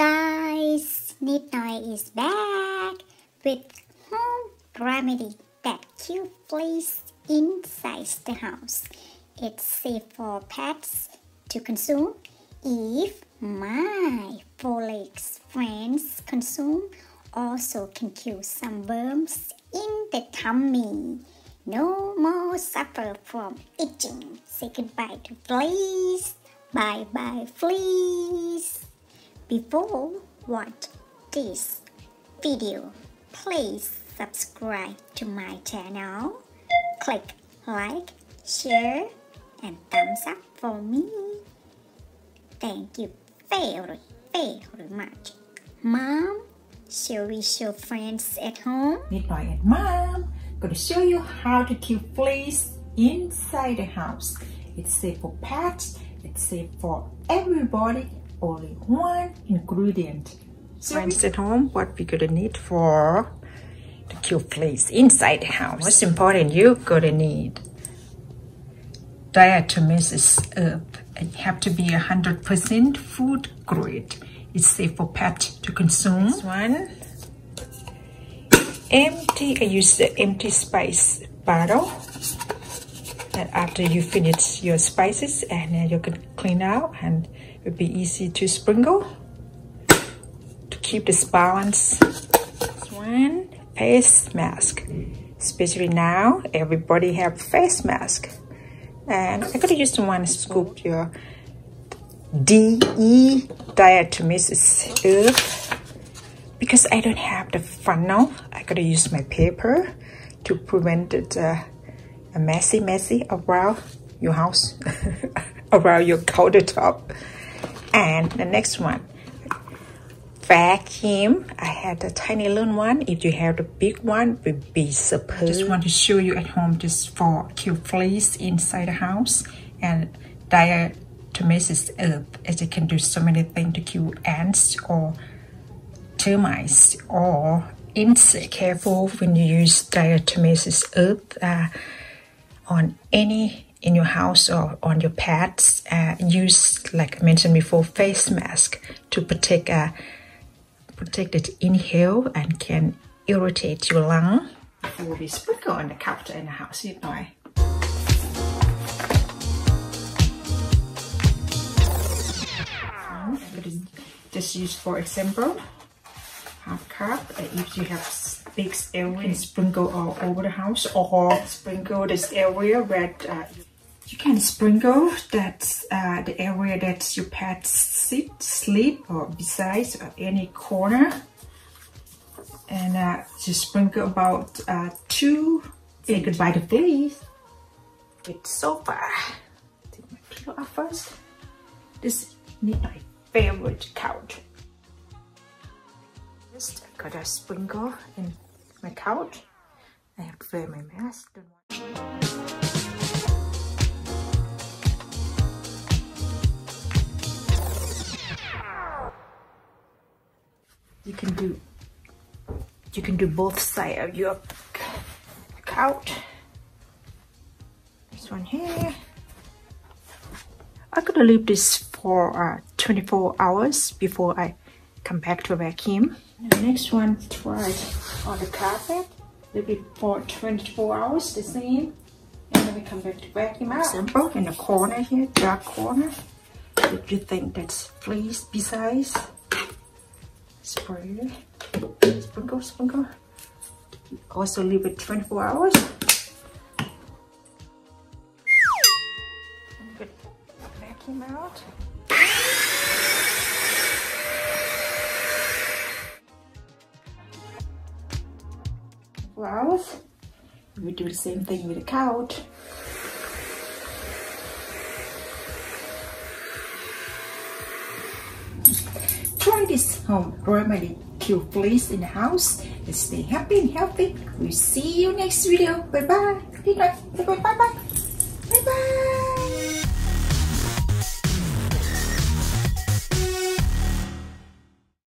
guys, Nitnoi is back with home remedy that kills fleas inside the house. It's safe for pets to consume if my four legs friends consume also can kill some worms in the tummy. No more suffer from itching. Say goodbye to fleas. Bye bye fleas. Before watch this video, please subscribe to my channel. Click like, share, and thumbs up for me. Thank you very, very much. Mom, shall we show friends at home? Nitnoi and Mom to show you how to kill fleas inside the house. It's safe for pets, it's safe for everybody only one ingredient. So Friends at home, what we're gonna need for the kill place inside the house. Most important, you're gonna need diatomaceous earth. It have to be 100% food grade. It's safe for pet to consume. This one, empty, I use the empty spice bottle. And after you finish your spices and uh, you can clean out and it will be easy to sprinkle to keep this balance. This one, face mask. Especially now, everybody have face mask. And I'm gonna use the one scoop your DE diatomaceous earth because I don't have the funnel. I gotta use my paper to prevent it uh, a messy messy around your house, around your countertop. And the next one, vacuum. I had a tiny little one. If you have the big one, would be superb. Just want to show you at home just for kill fleas inside the house and diatomaceous earth as it can do so many things to kill ants or termites or insects. Careful when you use diatomaceous earth uh, on any in your house or on your pets. Uh, use, like I mentioned before, face mask to protect uh, protect it inhale and can irritate your lung. It will be sprinkle on the counter in the house, you know. Just use for example, half cup. If you have area, sprinkle all over the house or sprinkle this area where uh, you can sprinkle that uh, the area that your pets sit, sleep, or besides or any corner. And uh, just sprinkle about uh, two. Say goodbye to fleas. With sofa. Take my pillow off first. This is my favorite couch. Just got a sprinkle in my couch. I have to wear my mask. you can do you can do both side of your couch this one here I'm gonna leave this for uh, 24 hours before I come back to vacuum. The next one try on the carpet leave it for 24 hours the same. And then we come back to vacuum. Ah, out example in the corner here dark corner. If you think that's fleas besides spray sprinkle sprinkle. Also leave it 24 hours. Good. vacuum out hours we do the same thing with the couch Try this home remedy kill fleas in the house and stay happy and healthy. We'll see you next video. Bye bye. Bye bye. Bye bye. Bye bye.